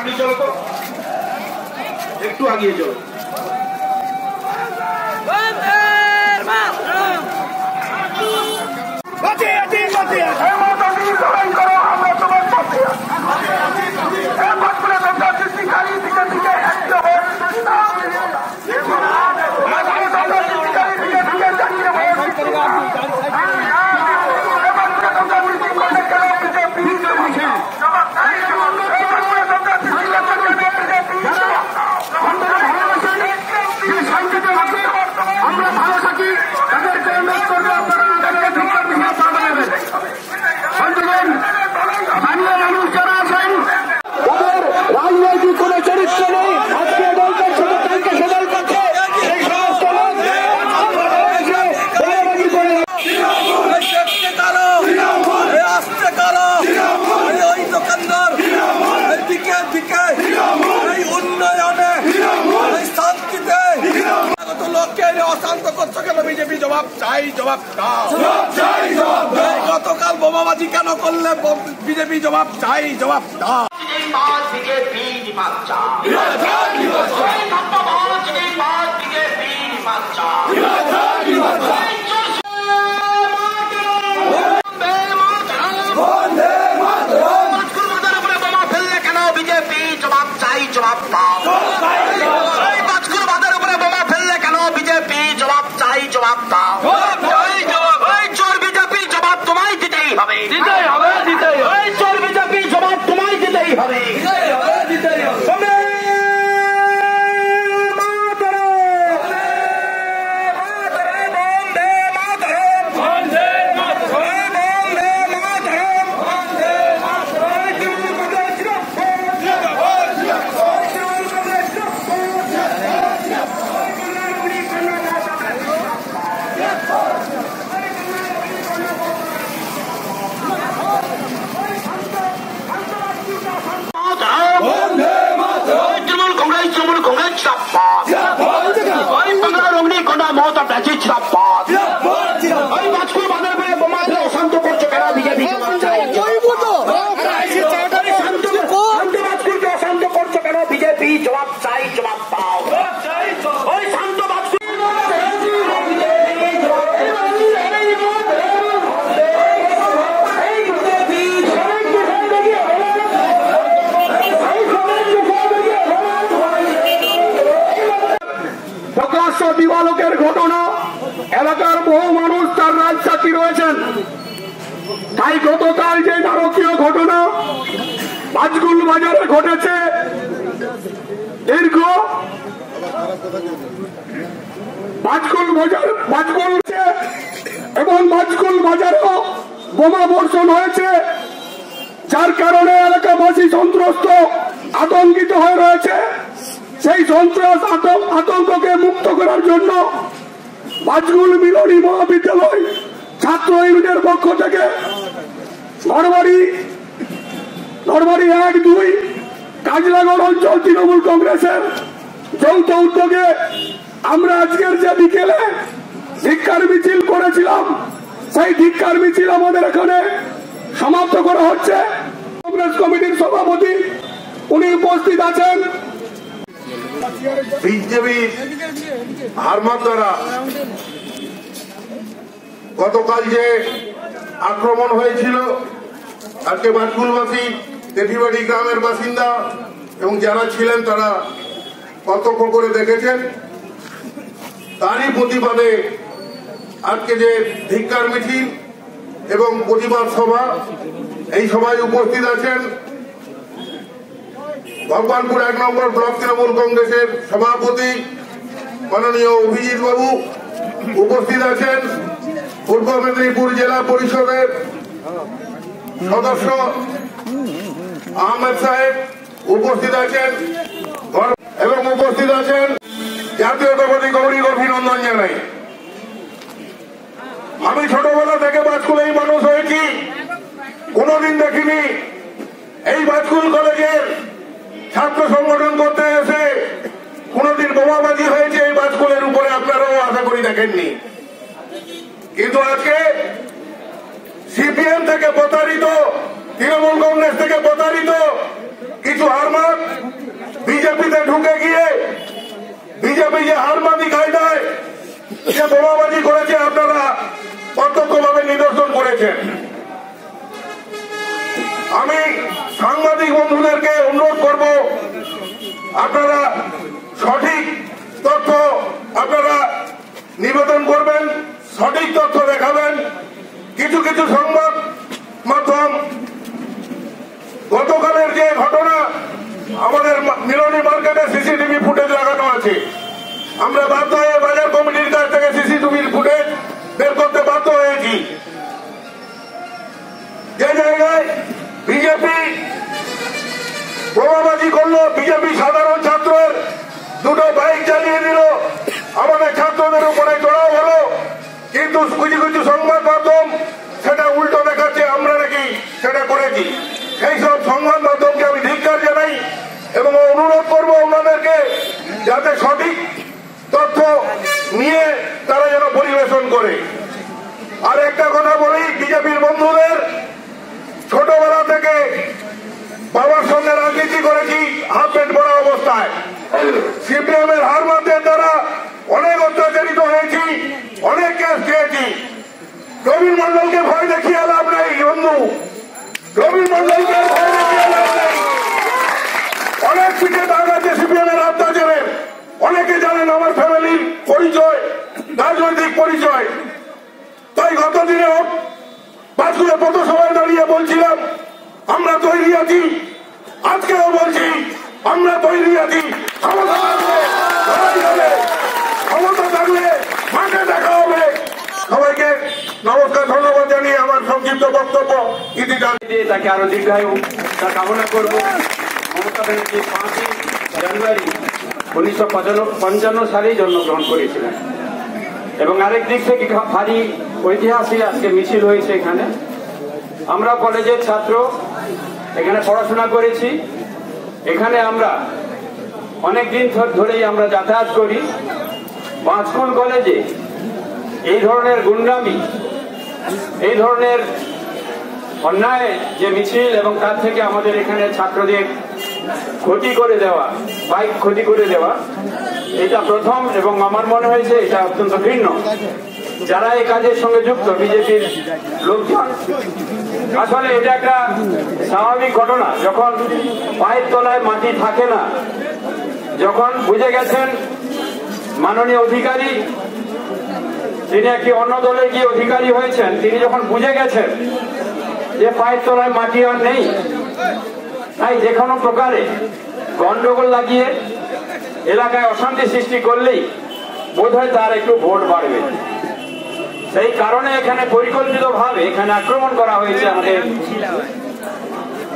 আগিয়ে চলো তো। একটু আগিয়ে চলো। আমরা ভালো থাকি তাদেরকে অনুরোধ করব আপনারা আমাদেরকে ধিক্কার দিয়ে পাঠা দেবেন বন্ধুগণ স্থানীয় মানুষ যারা আছেন তাদের রাজনৈতিক কোন চরিত্র নেই আজকে দল করছে তাদেরকে সদল করছে সেই সমস্ত লোক বাড়াবাড়ি করে দেখতে কারও এই আসতে কারও এই ওই দোকানদার এই দিকে দিকে এই উন্নয়নে এই শান্তিতে আগত লোককে এই অশান্ত করছ কেন বিজেপি জবাব চাই জবাব দাও এই গতকাল বোমাবাজি কেন করলে বিজেপি জবাব চাই জবাব দাও। বিজেপি জবাব চাই এবং বাজকুল বাজারেও বোমা বর্ষণ হয়েছে, যার কারণে এলাকাবাসী সন্ত্রস্ত আতঙ্কিত হয়ে রয়েছে। সেই সন্ত্রাস আতঙ্ককে মুক্ত করার জন্য বাজগুল মিলনী মহাবিদ্যালয় ছাত্র ইউনিটের পক্ষ থেকে নরবাড়ি নরবাড়ি এক দুই, কাজলাগড় অঞ্চল তৃণমূল কংগ্রেসের যৌথ উদ্যোগে আমরা আজকের যে বিকেলে ধিক্কার মিছিল করেছিলাম, সেই ধিক্কার মিছিল আমাদের এখানে সমাপ্ত করা হচ্ছে। কংগ্রেস কমিটির সভাপতি উনি উপস্থিত আছেন। বিজেপি হারমাত দ্বারা গতকাল যে আক্রমণ হয়েছিল আজকে বাজকুলবাসী তেঠিবাড়ি গ্রামের বাসিন্দা এবং যারা ছিলেন তারা প্রত্যক্ষ করে দেখেছেন? তারই প্রতিবাদে আজকে যে ধিক্কার মিছিল এবং প্রতিবাদ সভা, এই সভায় উপস্থিত আছেন ভগবানপুর এক নম্বর ব্লক তৃণমূল কংগ্রেসের সভাপতি মাননীয় অভিজিৎ বাবু উপস্থিত আছেন পূর্ব মেদিনীপুর জেলা পরিষদের সদস্য আহমেদ সাহেব। উপস্থিত আছেন এবং উপস্থিত আছেন জাতীয় জাতীয়তাবাদী গৌরী অভিনন্দন জানাই। আমি ছোটবেলা থেকে বাজকুলেই মানুষ হয়েছি। কোনোদিন দেখিনি। এই বাজকুল কলেজের ছাত্র সংগঠন করতে এসে কোনদিন বোমাবাজি হয়েছে এই বাজকুলের উপরে, আপনারাও আশা করি দেখেননি। কিন্তু আজকে সিপিএম থেকে প্রতারিত, তৃণমূল কংগ্রেস থেকে প্রতারিত কিছু হারমাত বিজেপিতে ঢুকে গিয়ে বিজেপি যে হারমাদি কায়দায় যে বোমাবাজি করেছে আপনারা, প্রত্যক্ষভাবে নিদর্শন করেছেন। আমি সাংবাদিক বন্ধুদেরকে অনুরোধ করব, আপনারা সঠিক তথ্য আপনারা নিবেদন করবেন, সঠিক তথ্য দেখাবেন। কিছু কিছু সংবাদ মাধ্যম গতকালের যে ঘটনা, আমাদের মিলনী মার্কেটে সিসিটিভি ফুটেজ লাগানো আছে। আমরা বাধ্য হয়ে বাজার কমিটির কাছ থেকে সিসিটিভির ফুটেজ বের করতে বাধ্য হয়েছি। যে জায়গায় বিজেপি বোমাবাজি করল, বিজেপি সাধারণ ছাত্রের দুটো বাইক চালিয়ে দিল। আমাদের ছাত্রদের উপরে চড়াও হলো। কিন্তু কিছু কিছু সংবাদ মাধ্যম সেটা উল্টো দেখাচ্ছে, আমরা নাকি সেটা করেছি। সেই সব সংবাদ মাধ্যমকে আমি ধিক্কার জানাই এবং অনুরোধ করব ওনাদেরকে যাতে সঠিক তথ্য নিয়ে তারা যেন পরিবেশন করে। আর একটা কথা বলি, বিজেপির বন্ধুদের ছোটবেলা থেকে বাবার সঙ্গে রাজনীতি করেছি, হাফ প্যান্ট পরা অবস্থায়। সিপিএম এর হার মানদের দ্বারা অনেক অত্যাচারিত হয়েছি, অনেক কেস খেয়েছি। রবীন মন্ডলকে ভয় দেখিয়ে লাভ নেই, বন্ধু। নেই অনেক পিঠে দাগ আছে সিপিএম এর অত্যাচারের অনেকে জানেন আমার ফ্যামিলির পরিচয়, রাজনৈতিক পরিচয়। তাই গত দিনেও বাসগুলো কত দাঁড়িয়ে বলছিলাম, আমরা তৈরি আছি। আজকেও বলছি, আমরা তৈরি আছি। ক্ষমতা থাকলে ক্ষমতা থাকলে মাঠে দেখা নমস্কার, ধন্যবাদ জানিয়ে আমার সংক্ষিপ্ত বক্তব্য ইতিটা দিয়ে তাকে আরও দীর্ঘায়ু, তা কামনা করব। মমতা ব্যানার্জি পাঁচই জানুয়ারি উনিশশো পঞ্চান্ন সালেই জন্মগ্রহণ করেছিলেন। এবং আরেক দিক থেকে ভারী ঐতিহাসিক আজকে মিছিল হয়েছে এখানে। আমরা কলেজের ছাত্র, এখানে পড়াশোনা করেছি। এখানে আমরা অনেক দিন ধরেই আমরা যাতায়াত করি। পাঁচকুল কলেজে এই ধরনের গুন্ডামি এই ধরনের অন্যায় যে মিছিল এবং তার থেকে আমাদের এখানে ছাত্রদের ক্ষতি করে দেওয়া, বাইক ক্ষতি করে দেওয়া, এটা প্রথম এবং আমার মনে হয়েছে এটা অত্যন্ত ভিন্ন যারা এই কাজের সঙ্গে যুক্ত, বিজেপির লোকজন, আসলে এটা একটা স্বাভাবিক ঘটনা। যখন পায়ের তলায় মাটি থাকে না, যখন বুঝে গেছেন মাননীয় অধিকারী তিনি একটি অন্য দলের গিয়ে অধিকারী হয়েছেন। তিনি যখন বুঝে গেছেন যে পায়ের তলায় মাটি আর নেই, তাই যে কোনো প্রকারে গন্ডগোল লাগিয়ে এলাকায় অশান্তি সৃষ্টি করলেই বোধ হয় তার একটু ভোট বাড়বে। সেই কারণে এখানে পরিকল্পিত ভাবে এখানে আক্রমণ করা হয়েছে আমাদের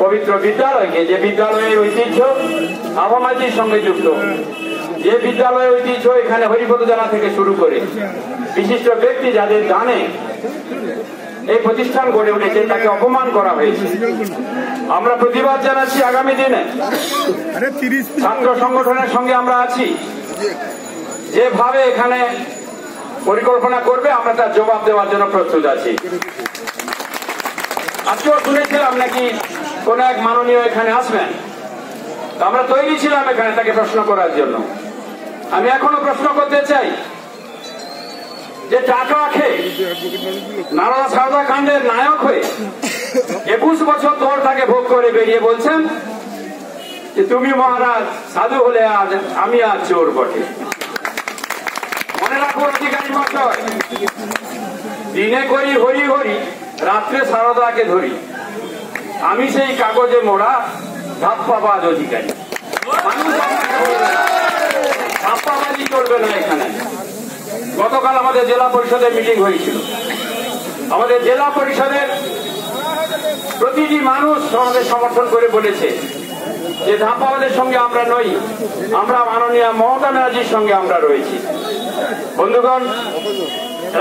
পবিত্র বিদ্যালয়কে, যে বিদ্যালয়ের ঐতিহ্য আবামাজির সঙ্গে যুক্ত। যে বিদ্যালয় ঐতিহ্য এখানে হরিপদ জানা থেকে শুরু করে বিশিষ্ট ব্যক্তি যাদের জানে এই প্রতিষ্ঠান গড়ে উঠেছে তাকে অপমান করা হয়েছে। আমরা প্রতিবাদ জানাচ্ছি আগামী দিনে। ছাত্র সংগঠনের সঙ্গে আমরা আছি। যেভাবে এখানে পরিকল্পনা করবে আমরা তার জবাব দেওয়ার জন্য প্রস্তুত আছি। আজকেও শুনেছিলাম নাকি কোন এক মাননীয় এখানে আসবেন? তো আমরা তৈরি ছিলাম এখানে তাকে প্রশ্ন করার জন্য। আমি এখনও প্রশ্ন করতে চাই যে টাকা খেয়ে নারদা সারদা কাণ্ডের নায়ক হয়ে একুশ বছর ধর তাকে ভোগ করে বেরিয়ে বলছেন যে তুমি মহারাজ, সাধু হলে আজ আমি আজ চোর বটে। মনে রাখব অধিকারী মশাই দিনে করি, হরি হরি, রাত্রে সারদাকে ধরি। আমি সেই কাগজে মোড়া ধাপ্পাবাজ অধিকারী। মানুষ ধাপ্পাবাজি করবে না এখানে। গতকাল আমাদের জেলা পরিষদের মিটিং হয়েছিল। আমাদের জেলা পরিষদের প্রতিটি মানুষ আমাদের সমর্থন করে বলেছে যে ধাপাওয়াদের সঙ্গে আমরা নই, আমরা মাননীয় মমতা ব্যানার্জির সঙ্গে আমরা রয়েছি। বন্ধুগণ,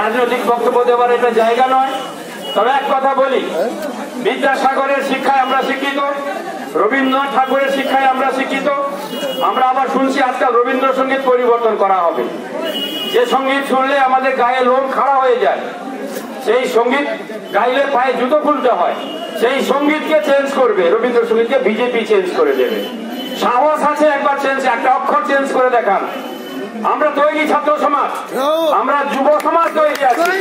রাজনৈতিক বক্তব্য দেওয়ার এটা জায়গা নয়। তবে এক কথা বলি, বিদ্যাসাগরের শিক্ষায় আমরা শিক্ষিত, রবীন্দ্রনাথ ঠাকুরের শিক্ষায় আমরা শিক্ষিত আমরা আবার শুনছি আজকাল রবীন্দ্রসঙ্গীত পরিবর্তন করা হবে। যে সংগীত শুনলে আমাদের গায়ে লোম খাড়া হয়ে যায়, সেই সংগীত গাইলে পায়ে জুতো খুলতে হয়, সেই সঙ্গীতকে চেঞ্জ করবে, রবীন্দ্রসঙ্গীতকে বিজেপি চেঞ্জ করে দেবে। সাহস আছে একবার চেঞ্জ একটা অক্ষর চেঞ্জ করে দেখান। আমরা তৈরি ছাত্র সমাজ, আমরা যুব সমাজ তৈরি আছি।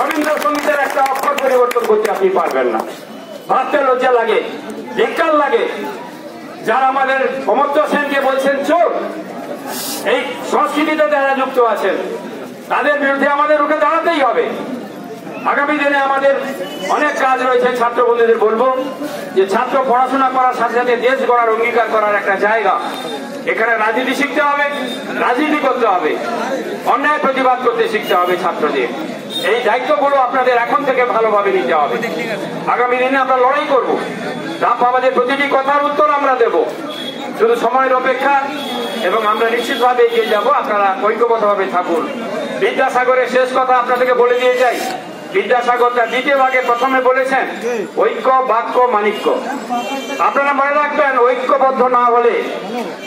রবীন্দ্রসঙ্গীতের একটা অক্ষর পরিবর্তন করতে আপনি পারবেন না। ভাবতে লজ্জা লাগে ধিক্কার লাগে। যারা আমাদের অমর্ত্য সেনকে বলছেন, চোর! এই সংস্কৃতিতে যারা যুক্ত আছেন, তাদের বিরুদ্ধে আমাদের রুখে দাঁড়াতেই হবে। আগামী দিনে আমাদের অনেক কাজ রয়েছে ছাত্র বন্ধুদের বলব, যে ছাত্র পড়াশোনা করার সাথে সাথে দেশ গড়ার অঙ্গীকার করার একটা জায়গা। এখানে রাজনীতি শিখতে হবে, রাজনীতি করতে হবে, অন্যায় প্রতিবাদ করতে শিখতে হবে ছাত্রদের। এই দায়িত্বগুলো আপনাদের এখন থেকে ভালোভাবে নিতে হবে। আগামী দিনে আমরা লড়াই করব। আমাদের প্রতিটি কথার উত্তর আমরা দেব। শুধু সময়ের অপেক্ষা এবং আমরা নিশ্চিতভাবে এগিয়ে যাব। আপনারা ঐক্যবদ্ধভাবে থাকুন। বিদ্যাসাগরের শেষ কথা আপনাদেরকে বলে দিয়ে যাই। বিদ্যাসাগর তার দ্বিতীয় ভাগে প্রথমে বলেছেন, ঐক্য, বাক্য মানিক্য আপনারা মনে রাখবেন, ঐক্যবদ্ধ না হলে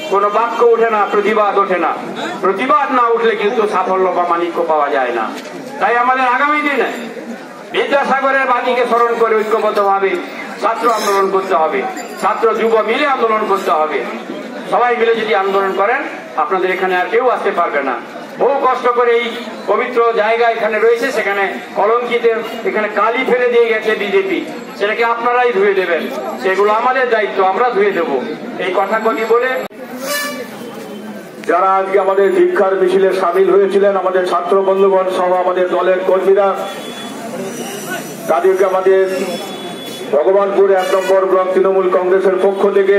কোনো বাক্য ওঠে না, প্রতিবাদ ওঠে না। প্রতিবাদ না উঠলে কিন্তু সাফল্য বা মানিক্য পাওয়া যায় না। তাই আমাদের আগামী দিনে বিদ্যাসাগরের বাণীকে স্মরণ করে ঐক্যবদ্ধভাবে ছাত্র আন্দোলন করতে হবে। ছাত্র, যুব মিলে আন্দোলন করতে হবে। সবাই মিলে যদি আন্দোলন করেন, আপনাদের এখানে আর কেউ আসতে পারবে না। বহু কষ্ট করে এই পবিত্র জায়গা এখানে রয়েছে, সেখানে কলঙ্কিতে এখানে কালি ফেলে দিয়ে গেছে বিজেপি। সেটাকে আপনারাই ধুয়ে দেবেন। সেগুলো আমাদের দায়িত্ব, আমরা ধুয়ে দেব। এই কথা কটি বলে যারা আজকে আমাদের দীক্ষার মিছিলে সামিল হয়েছিলেন, আমাদের ছাত্র বন্ধুগণ, সহ আমাদের দলের কর্মীরা, তাদেরকে আমাদের ভগবানপুর এক নম্বর ব্লক তৃণমূল কংগ্রেসের পক্ষ থেকে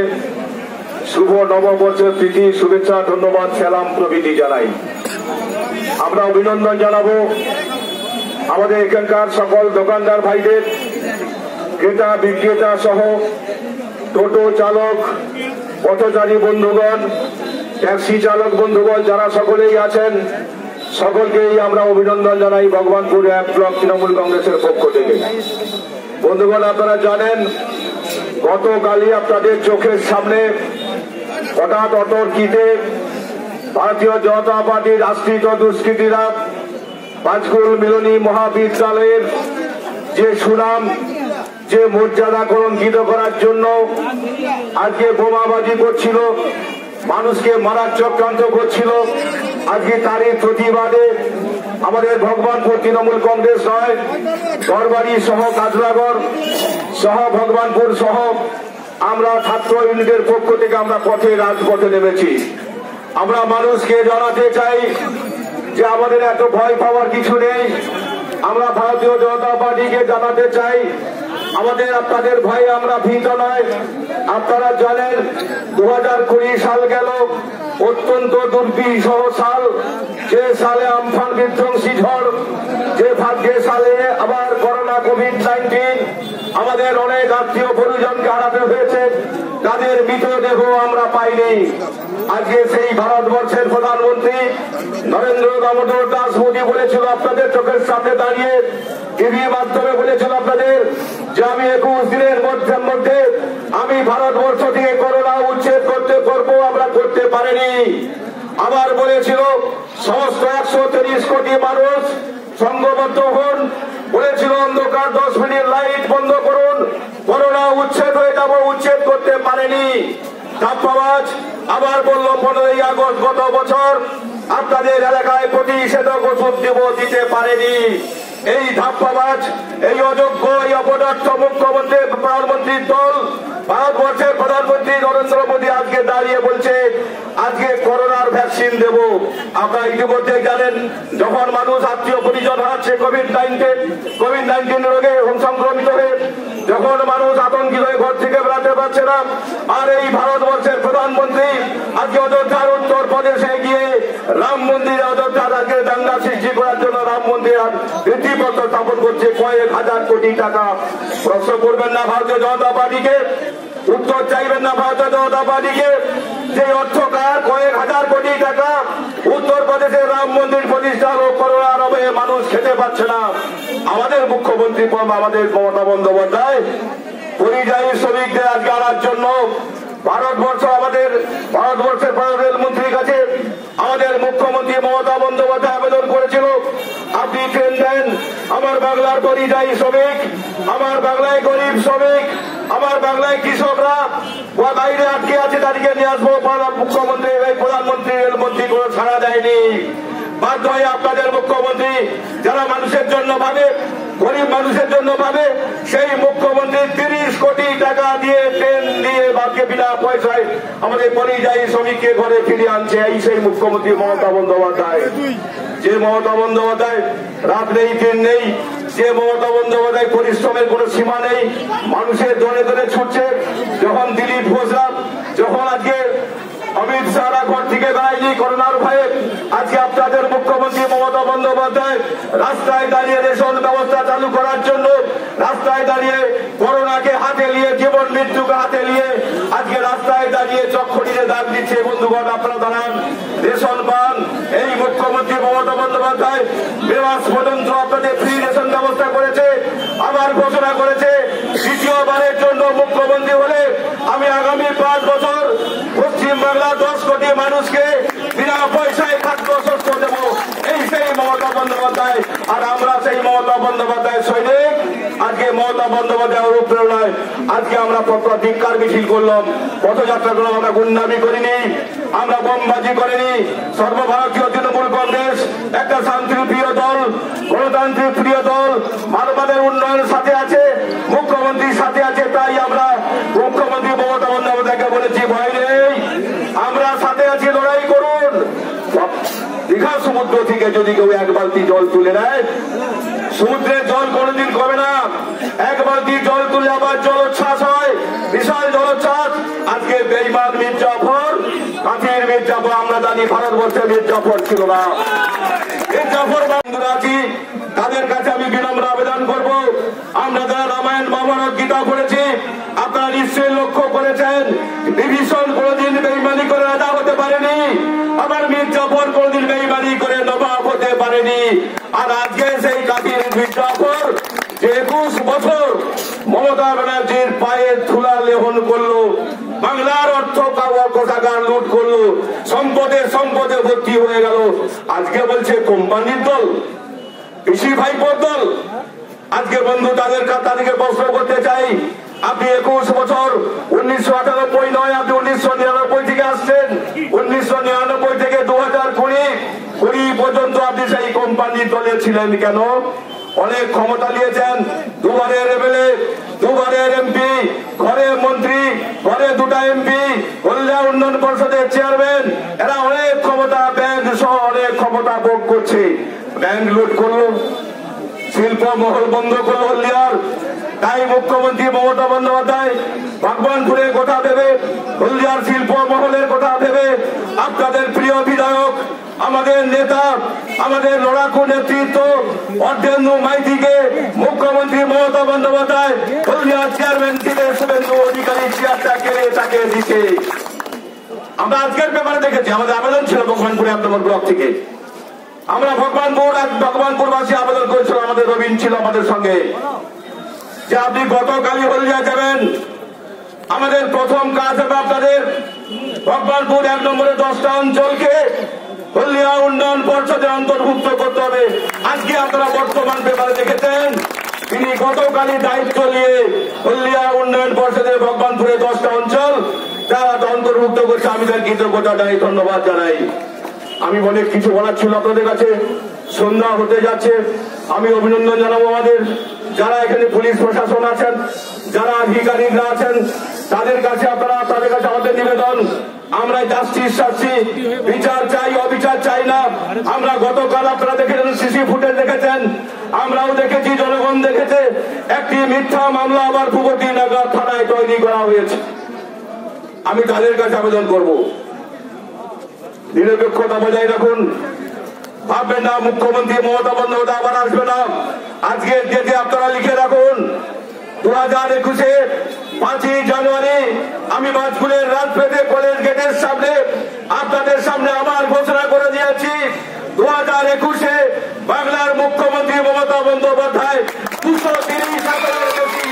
শুভ নববর্ষের প্রীতি, শুভেচ্ছা, ধন্যবাদ, সালাম প্রভৃতি জানাই। আমরা অভিনন্দন জানাব আমাদের এখানকার সকল দোকানদার ভাইদের, ক্রেতা, বিক্রেতা সহ টোটো চালক, পথচারী বন্ধুগণ, ট্যাক্সি চালক বন্ধুগণ, যারা সকলেই আছেন, সকলকেই আমরা অভিনন্দন জানাই ভগবানপুর এক ব্লক তৃণমূল কংগ্রেসের পক্ষ থেকে। বন্ধুগণ, আপনারা জানেন, গতকালই আপনাদের চোখের সামনে হঠাৎ অতর্কিতে ভারতীয় জনতা পার্টির আশ্রিত দুষ্কৃতীরা পাঁচকুল মিলনী মহাবিদ্যালয়ের যে সুনাম, যে মর্যাদা কলঙ্কিত করার জন্য আজকে বোমাবাজি করছিল, মানুষকে মারার চক্রান্ত করছিল, আজকে তারই প্রতিবাদে আমাদের ভগবানপুর তৃণমূল কংগ্রেস নয়, ঘরবাড়ি সহ কাজরাগর সহ ভগবানপুর সহ আমরা ছাত্র ইউনিটের পক্ষ থেকে আমরা পথে রাজপথে নেমেছি। আমরা মানুষকে জানাতে চাই যে আমাদের এত ভয় পাওয়ার কিছু নেই। আমরা ভারতীয় জনতা পার্টিকে জানাতে চাই আমাদের, আপনাদের ভয়ে আমরা ভীত নয়। আপনারা জানেন দু হাজার কুড়ি সাল গেল, অত্যন্ত দুর্বিষহ সাল। যে সালে আমফান বিধ্বংসী ঝড়, যে ভাগ্যে সালে আবার করোনা কোভিড নাইন্টিন, আমাদের অনেক আত্মীয় পরিজনকে হারাতে হয়েছে। তাদের মৃতদেহ আমরা পাইনি। আজকে সেই ভারতবর্ষের প্রধানমন্ত্রী নরেন্দ্র দামোদর দাস মোদী বলেছিল, আপনাদের চোখের সামনে দাঁড়িয়ে টিভি মাধ্যমে বলেছিল আপনাদের যে আমি একুশ দিনের মধ্যে মধ্যে আমি ভারতবর্ষ থেকে করোনা উচ্ছেদ করতে করব আমরা করতে পারিনি। আবার বলেছিল, সমস্ত একশো তিরিশ কোটি মানুষ সংঘবদ্ধ হন। বলেছিল, অন্ধকার দশ মিনিট লাইট বন্ধ করুন। করোনা উচ্ছেদ হয়ে যাব, উচ্ছেদ করতে পারেনি। ধাপ্পাবাজ আবার বলল, পনেরোই আগস্ট গত বছর আপনাদের এলাকায় প্রতিষেধক ওষুধ দিব, দিতে পারেনি। এই ধাপ্পাবাজ, এই অযোগ্য, এই অপদার্থ মুখ্যমন্ত্রী, প্রধানমন্ত্রীর দল, ভারতবর্ষের প্রধানমন্ত্রী নরেন্দ্র মোদী আজকে দাঁড়িয়ে বলছে, আজকে করোনার ভ্যাকসিন দেব। আপনারা ইতিমধ্যে জানেন, যখন মানুষ আত্মীয় পরিজন হারাচ্ছে কোভিড নাইন্টিন কোভিড নাইন্টিন রোগে সংক্রমিত হয়ে, যখন মানুষ আতঙ্কিত হয়ে ঘর থেকে বেড়াতে পারছে না, আর এই ভারতবর্ষের প্রধানমন্ত্রী আজকে অযোধ্যার উত্তর প্রদেশে গিয়ে রাম মন্দিরে অযোধ্যার আজকে দাঙ্গা সৃষ্টি করার জন্য রাম মন্দির ভিত্তিপত্র স্থাপন করছে কয়েক হাজার কোটি টাকা। প্রশ্ন করবেন না ভারতীয় জনতা পার্টিকে, উত্তর চাইবেন না ভারতীয় জনতা পার্টিকে। যে অর্থ কার, কয়েক হাজার কোটি টাকা উত্তর প্রদেশের রাম মন্দির প্রতিষ্ঠা ও করোনার অবে মানুষ খেতে পাচ্ছে না। আমাদের মুখ্যমন্ত্রী আমাদের মমতা বন্দ্যোপাধ্যায়, পরিযায়ী শ্রমিকদের আজকে আনার জন্য ভারতবর্ষ আমাদের, ভারতবর্ষের রেলমন্ত্রীর কাছে আমাদের মুখ্যমন্ত্রী মমতা বন্দ্যোপাধ্যায় আবেদন করেছিল, আপনি ট্রেন দেন, আমার বাংলার পরিযায়ী শ্রমিক, আমার বাংলায় গরিব শ্রমিক, আমার বাংলায় কৃষকরা বাইরে আটকে আছে, তাদেরকে নিয়ে আসব। মুখ্যমন্ত্রী প্রধানমন্ত্রী রেলমন্ত্রী কোনো ছাড়া দেয়নি। বাধ্য হয়ে আপনাদের মুখ্যমন্ত্রী, যারা মানুষের জন্য ভাবে গরিব মানুষের জন্য ভাবে সেই মুখ্যমন্ত্রী তিরিশ কোটি টাকা দিয়ে ট্রেন দিয়ে বাকি বিনা পয়সায় আমাদের পরিযায়ী শ্রমিককে ঘরে ফিরিয়ে আনছে এই সেই মুখ্যমন্ত্রী মমতা বন্দ্যোপাধ্যায়। যে মমতা বন্দ্যোপাধ্যায় রাত নেই, দিন নেই, যে মমতা বন্দ্যোপাধ্যায় পরিশ্রমের কোনো সীমা নেই, মানুষের দলে দলে ছুটছে। যখন দিলীপ ঘোষরা যখন আজকে অমিত শাহরা ঘর থেকে বেড়ায়নি করোনার ভয়ে আজকে আপনাদের মুখ্যমন্ত্রী মমতা বন্দ্যোপাধ্যায় রাস্তায় দাঁড়িয়ে রেশন ব্যবস্থা চালু করার জন্য রাস্তায় দাঁড়িয়ে করোনাকে হাতে নিয়ে, জীবন মৃত্যুকে হাতে নিয়ে আজকে রাস্তায় দাঁড়িয়ে চক্ষরিতে দাগ দিচ্ছে বন্ধুগণ, আপনারা দাঁড়ান রেশন পান। এই মুখ্যমন্ত্রী মমতা বন্দ্যোপাধ্যায় মে মাস পর্যন্ত আপনাদের ফ্রি রেশন ব্যবস্থা করেছে, আবার ঘোষণা করেছে, দ্বিতীয়বারের জন্য মুখ্যমন্ত্রী হলে আমি আগামী পাঁচ বছর পশ্চিম বাংলার দশ কোটি মানুষকে বিনা পয়সায় খাদ্য শস্য দেব। এই সেই মমতা বন্দ্যোপাধ্যায়। আর আমরা সেই মমতা বন্দ্যোপাধ্যায় সৈনিক। আজকে মমতা বন্দ্যোপাধ্যায় অনুপ্রেরণায় আজকে আমরা পত্র ধিক্কার মিছিল করলাম। পথযাত্রা করলাম আমরা গুন্ডামি করিনি, আমরা বোমবাজি করিনি। সর্বভারতীয় তৃণমূল কংগ্রেস, একটা শান্তির প্রিয় দল, গণতান্ত্রিক প্রিয় দল মানবাদের উন্নয়নের সাথে আছে, মুখ্যমন্ত্রীর সাথে আছে, তাই আমরা মুখ্যমন্ত্রী মমতা বন্দ্যোপাধ্যায়কে বলেছি ভয় নেই আমরা সাথে আছি লড়াই করুন দীঘা সমুদ্র থেকে যদি কেউ এক বালতি জল তুলে নেয় সমুদ্রের জল কোনোদিন কমে না। এক বালতি জল তুলে আবার জলোচ্ছ্বাস হয়। বিশাল জলোচ্ছ্বাস। আজকে বেইমান মীর জাফর কাঁথির মীর জাফর, আমরা জানি ভারতবর্ষে মীর জাফর ছিল না। মীর জাফর বন্ধুরা আছি, তাদের কাছে আমি বিনম্র আবেদন করব। আমরা যারা রামায়ণ, মহাভারত গীতা পড়েছি, আপনারা নিশ্চয়ই লক্ষ্য করেছেন, বিভীষণ কোনোদিন বেইমানি করে রাজা হতে পারেনি আবার মীর জাফর কোনোদিন বেইমানি করে নবাব হতে পারেনি আর আজকে জাফর যে একুশ বছর মমতা ব্যানার্জির পায়ে ধুলা লেহন করল, বাংলার অর্থ কোষাগার লুট করল, সম্পদে সম্পদে ভর্তি হয়ে গেল। আজকে বলছে কোম্পানির দল কৃষি ভাইপোর দল। আজকে বন্ধু তাদের তাদেরকে প্রশ্ন করতে চাই, আপনি একুশ বছর উনিশশো আটানব্বই নয়, আপনি উনিশশো নিরানব্বই থেকে আসছেন। উনিশশো নিরানব্বই থেকে দু হাজার কুড়ি কুড়ি পর্যন্ত আপনি সেই কোম্পানির দলে ছিলেন কেন? অনেক ক্ষমতা নিয়েছেন। দুবারের এমএলএ দুবারের এমপি ঘরে মন্ত্রী, ঘরে দুটা এমপি কল্যাণ উন্নয়ন পরিষদের চেয়ারম্যান এরা অনেক ক্ষমতা ব্যাংক সহ অনেক ক্ষমতা ভোগ করছে। ব্যাংক লুট করল, শিল্প মহল বন্ধ করল হলদিয়ার। তাই মুখ্যমন্ত্রী মমতা বন্দ্যোপাধ্যায় ভগবানপুরে কথা দেবে, হলদিয়ার শিল্প মহলের কথা দেবে। আপনাদের প্রিয় বিধায়ক আমাদের নেতা, আমাদের লড়াকু নেতৃত্ব অর্ধেন্দু মাইতিকে মুখ্যমন্ত্রী মমতা বন্দ্যোপাধ্যায় চেয়ারম্যান থেকে শুভেন্দু অধিকারী চেয়ারটা কেড়ে তাকে দিচ্ছে আমরা আজকের ব্যাপারে দেখেছি, আমাদের আবেদন ছিল ভগবানপুরে নম্বর ব্লক থেকে। আমরা ভগবানপুর ভগবানপুরবাসী আবেদন করেছিল, আমাদের রবীন ছিল আমাদের সঙ্গে। যে আপনি গতকালই হলদিয়া যাবেন, আমাদের প্রথম কাজ হবে আপনাদের ভগবানপুর এক নম্বরে দশটা অঞ্চলকে হলদিয়া উন্নয়ন পর্ষদে অন্তর্ভুক্ত করতে হবে। আজকে আপনারা বর্তমান পেপারে দেখেছেন, তিনি গতকালই দায়িত্ব নিয়ে হলদিয়া উন্নয়ন পর্ষদের ভগবানপুরে দশটা অঞ্চল তারা অন্তর্ভুক্ত করছে, আমি তার কৃতজ্ঞতা জানাই ধন্যবাদ জানাই। আমি অনেক কিছু বলার ছিল আপনাদের কাছে, সন্ধ্যা হতে যাচ্ছে, আমি অভিনন্দন জানাব আমাদের। যারা এখানে পুলিশ প্রশাসন আছেন, যারা আধিকারিকরা আছেন, তাদের কাছে আপনারা, তাদের কাছে আমাদের নিবেদন। আমরা জাস্টিস চাচ্ছি বিচার চাই, অবিচার চাই না। আমরা গতকাল আপনারা দেখেছেন, সিসি ফুটেজ দেখেছেন। আমরাও দেখেছি, জনগণ দেখেছে। একটি মিথ্যা মামলা আবার ভুবতী নগর থানায় তৈরি করা হয়েছে। আমি তাদের কাছে আবেদন করব। নিরপেক্ষতা বজায় রাখুন। ভাববেন না, মুখ্যমন্ত্রী মমতা বন্দ্যোপাধ্যায় আবার আসবে না। আজকের ডেটে আপনারা লিখে রাখুন দু হাজার একুশে পাঁচই জানুয়ারি আমি মাঝপুরের রাজপেটে কলেজ গেটের সামনে আপনাদের সামনে আবার ঘোষণা করে দিয়েছি। দু হাজার একুশে বাংলার মুখ্যমন্ত্রী মমতা বন্দ্যোপাধ্যায় দুশো তিরিশ হাজারের বেশি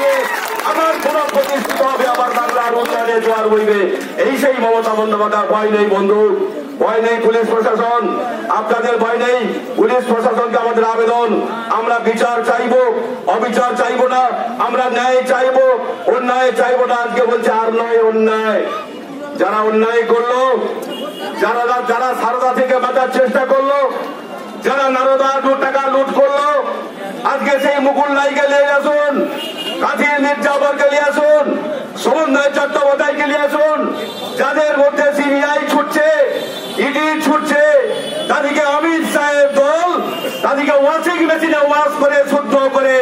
প্রতিষ্ঠিত হবে আবার বাংলার উন্নয়নে জোয়ার বইবে। এই সেই মমতা বন্দ্যোপাধ্যায়, ভয় নেই বন্ধু। ভয় নেই পুলিশ প্রশাসন। আপনাদের ভয় নেই, পুলিশ প্রশাসনকে আমাদের আবেদন। আমরা বিচার চাইব, অবিচার চাইব না, আমরা ন্যায় চাইব, অন্যায় চাইব না। আজকে বলছে, আর নয় অন্যায়। যারা অন্যায় করল, যারা যারা সারদা থেকে বাঁচার চেষ্টা করল, যারা নারদা দু টাকা লুট করল, আজকে সেই মুকুল নাইকে নিয়ে আসুন কাঁথি মির্জাবরকে নিয়ে আসুন, সমন্বয় চট্টোপাধ্যায়কে নিয়ে আসুন, যাদের মধ্যে সিবিআই ছুটছে ইডি ছুটছে। তাদেরকে অমিত সাহেব দল, তাদেরকে ওয়াশিং মেশিনে ওয়াশ করে, শুদ্ধ করে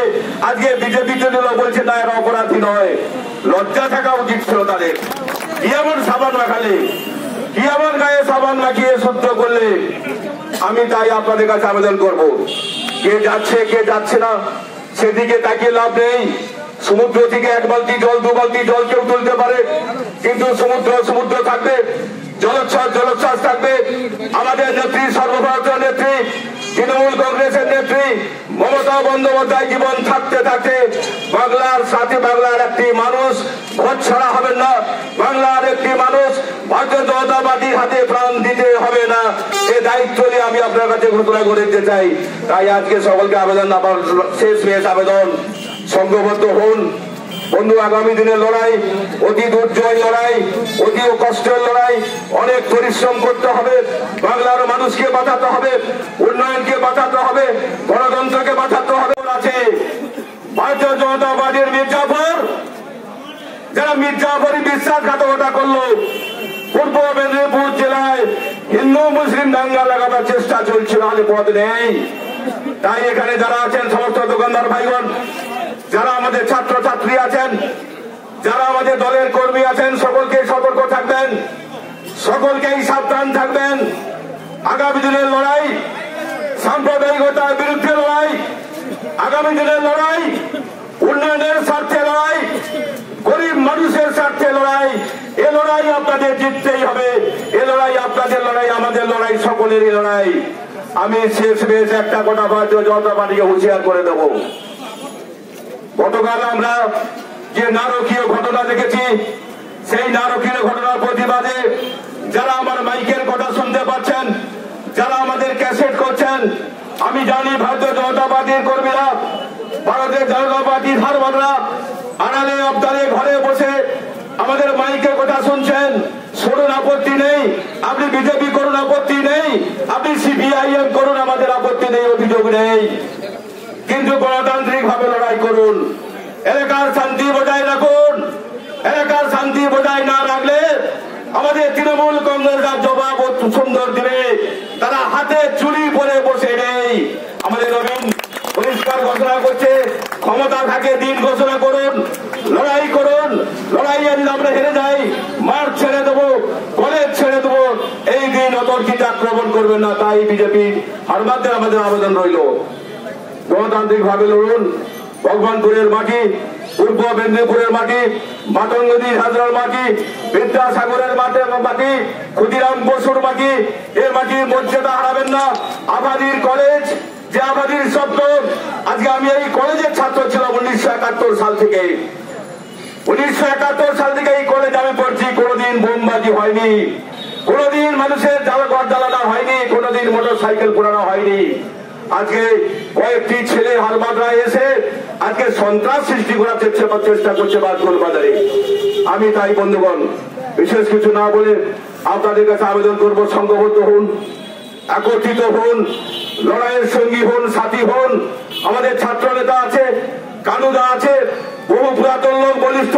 আজকে বিজেপি দিল বলছে, না, এরা অপরাধী নয়। লজ্জা থাকা উচিত ছিল তাদের। কি এমন সাবান মাখালে? কি এমন গায়ে সাবান মাখিয়ে শুদ্ধ করলে? আমি তাই আপনাদের কাছে আবেদন করব। কে যাচ্ছে কে যাচ্ছে না, সেদিকে তাকিয়ে লাভ নেই। সমুদ্র থেকে এক বালতি জল, দু বালতি জল কেউ তুলতে পারে, কিন্তু সমুদ্র সমুদ্র থাকবে। জলোচ্ছ্বাস জলোচ্ছ্বাস থাকবে। আমাদের নেত্রী, সর্বভারতীয় নেত্রী, তৃণমূল কংগ্রেসের নেত্রী মমতা বন্দ্যোপাধ্যায় জীবন থাকতে থাকতে বাংলার সাথে, বাংলার একটি মানুষ, ভোট ছাড়া হবেন না। বাংলার একটি মানুষ, ভারতীয় জনতা পার্টির হাতে প্রাণ দিতে হবে না। এ দায়িত্ব নিয়ে আমি আপনার কাছে ঘোষণা করে দিতে চাই। তাই আজকে সকলকে আবেদন আমার শেষ শেষ আবেদন। সংঘবদ্ধ হন। বন্ধু, আগামী দিনের লড়াই, অতি দুর্জয় লড়াই অতি কষ্টের লড়াই, অনেক পরিশ্রম করতে হবে, বাংলার মানুষকে বাঁচাতে হবে, উন্নয়নকে বাঁচাতে হবে, গণতন্ত্রকে বাঁচাতে হবে। আছে ভারতীয় জনতা পার্টির মির্জাফর যারা বিশ্বাসঘাতকতা করল, পূর্ব মেদিনীপুর জেলায় হিন্দু, মুসলিম, দাঙ্গা চেষ্টা চলছিল নেই। তাই এখানে যারা আছেন, সমস্ত দোকানদার ভাইগণ যারা আমাদের ছাত্র ছাত্রী আছেন, যারা আমাদের দলের কর্মী আছেন, সকলকে সতর্ক থাকবেন, সকলকেই সাবধান থাকবেন। আগামী দিনের লড়াই, সাম্প্রদায়িকতার বিরুদ্ধে লড়াই, আগামী দিনের লড়াই, উন্নয়নের স্বার্থে লড়াই, গরিব মানুষের স্বার্থে লড়াই, এ লড়াই আপনাদের জিততেই হবে, এ লড়াই আপনাদের লড়াই, আমাদের লড়াই সকলেরই লড়াই। আমি শেষ বেশ একটা কথা ভারতীয় জনতা পার্টিকে হুঁশিয়ার করে দেব। গতকাল আমরা যে নারকীয় ঘটনা দেখেছি, সেই নারকীয় ঘটনার প্রতিবাদে যারা আমার মাইকের কথা শুনতে পাচ্ছেন, যারা আমাদের ক্যাসেট করছেন, আমি জানি ভারতীয় জনতা পার্টির কর্মীরা, ভারতের জনতা পার্টির ধারবানরা আড়ালে আবদালে ঘরে বসে আমাদের মাইকের কথা শুনছেন। শুনুন, আপত্তি নেই। আপনি বিজেপি করুন, আপত্তি নেই। আপনি সিপিআইএম করুন, আমাদের আপত্তি নেই, অভিযোগ নেই। কিন্তু গণতান্ত্রিক ভাবে লড়াই করুন। এলাকার শান্তি বজায় রাখুন। এলাকার শান্তি বজায় না রাখলে আমাদের তৃণমূল কংগ্রেসরা জবাব সুন্দর দিবে তারা হাতে চুরি পরে বসে নেই। আমাদের নবীন পরিষ্কার ঘোষণা করছে ক্ষমতা থাকে দিন ঘোষণা করুন, লড়াই করুন, লড়াইয়ে যদি আমরা হেরে যাই, মাঠ ছেড়ে দেবো, কলেজ ছেড়ে দেবো, এই দিন অতর্কিত আক্রমণ করবেন না, তাই বিজেপি হারমাদের আমাদের আবেদন রইল। গণতান্ত্রিক ভাবে লড়ুন। ভগবানপুরের মাটি, পূর্ব মেদিনীপুরের মাটি মাতঙ্গদী হাজরার মাটি, বিদ্যাসাগরের মাঠে মাটি, ক্ষুদিরাম বসুর মাটি, এ মাটির মর্যাদা হারাবেন না। আবাদির কলেজ, যে আবাদির স্বপ্ন আজকে আমি এই কলেজের ছাত্র ছিলাম উনিশশো একাত্তর সাল থেকে। উনিশশো একাত্তর সাল থেকে এই কলেজে আমি পড়ছি, কোনোদিন বোমবাজি হয়নি। কোনোদিন মানুষের জ্বালা ঘর জ্বালানো হয়নি, কোনোদিন মোটর সাইকেল পোড়ানো হয়নি। আজকে কয়েকটি ছেলে হারমাদরা এসে আজকে সন্ত্রাস সৃষ্টি করার চেষ্টা চেষ্টা করছে বাজগোল বাজারে। আমি তাই, বন্ধুগণ, বিশেষ কিছু না বলে আপনাদের কাছে আবেদন করব, সংঘবদ্ধ হন, একত্রিত হন, লড়াইয়ের সঙ্গী হন, সাথী হন। আমাদের ছাত্র নেতা আছে, কানুদা আছে, বহু পুরাতন লোক, বলিষ্ঠ